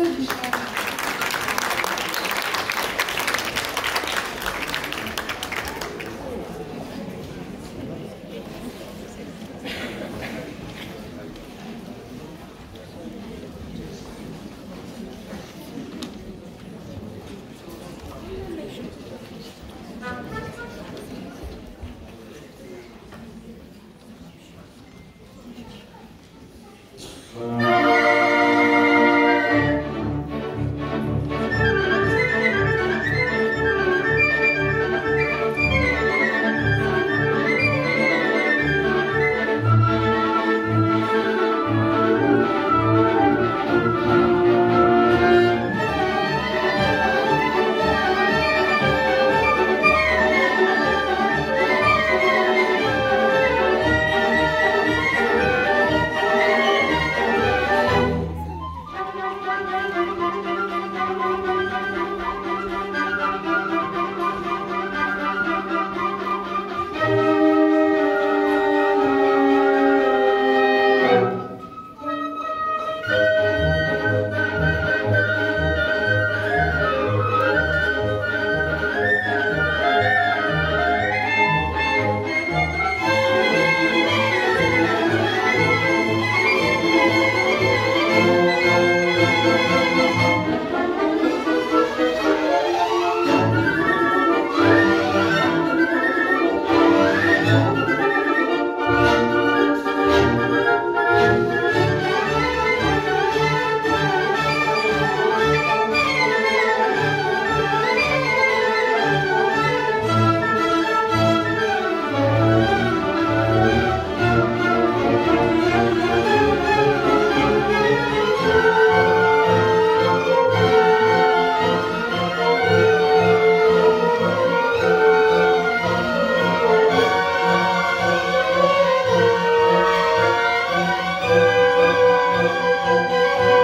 Merci. Música